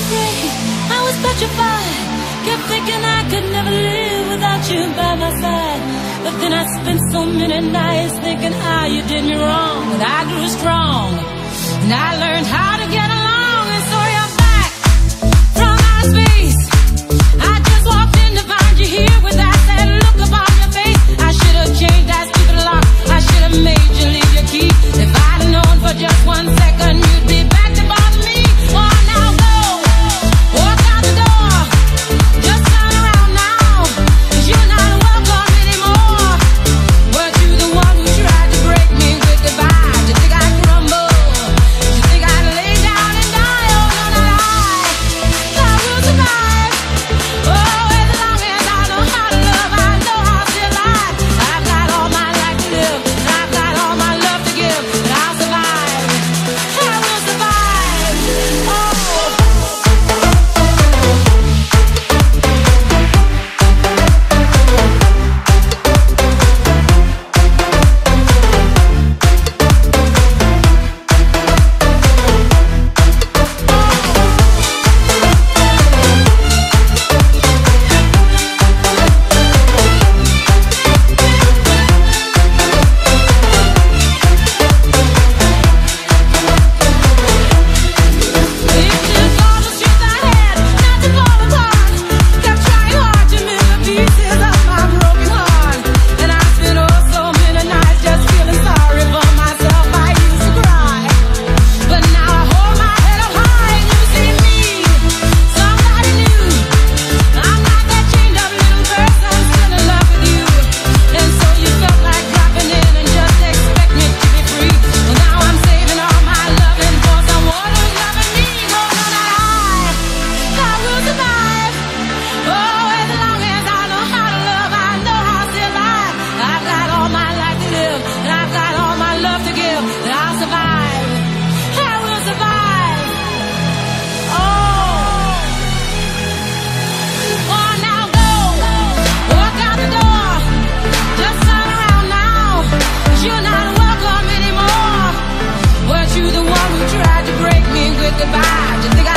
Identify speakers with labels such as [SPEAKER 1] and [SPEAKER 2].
[SPEAKER 1] afraid, I was petrified. Kept thinking I could never live without you by my side. But then I spent so many nights thinking how you did me wrong. And I grew strong. And I learned how to goodbye. Just think I